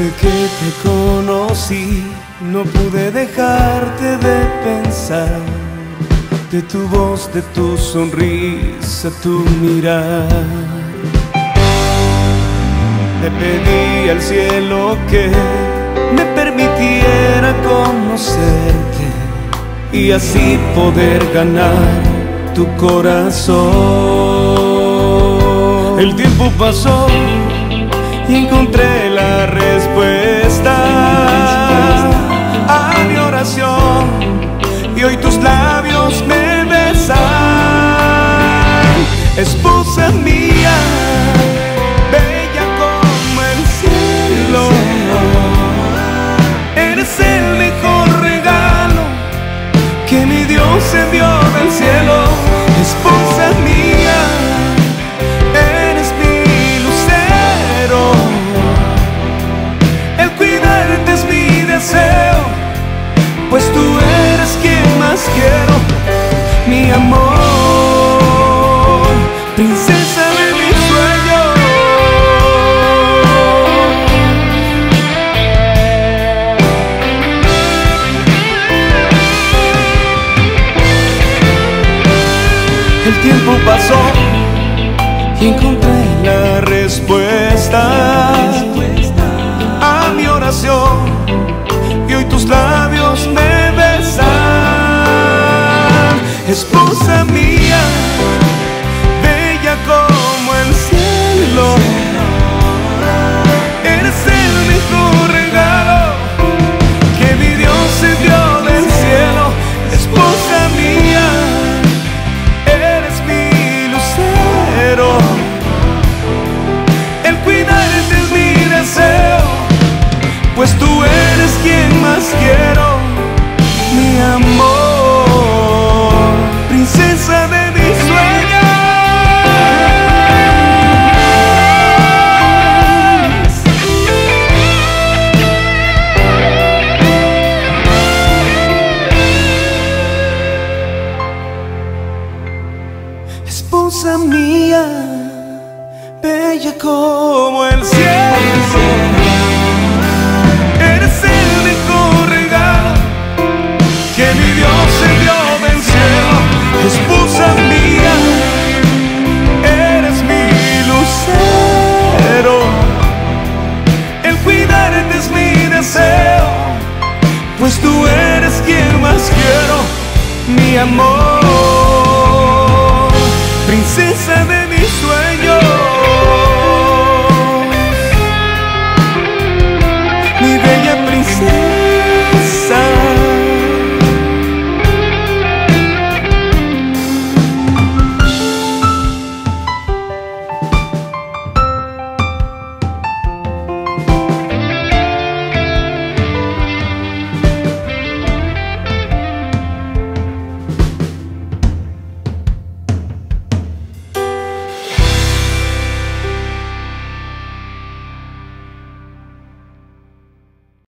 Desde que te conocí, no pude dejarte de pensar. De tu voz, de tu sonrisa, tu mirar. Le pedí al cielo que me permitiera conocerte y así poder ganar tu corazón. El tiempo pasó y encontré la respuesta mi amor, princesa de mi sueño. El tiempo pasó y encontré la respuesta a mi oración esposa mía, Esposa mía, bella como el cielo. Eres el mejor regalo que mi Dios envió del cielo. Esposa mía, eres mi lucero. El cuidarte es mi deseo, pues tú eres quien más quiero, mi amor, princesa de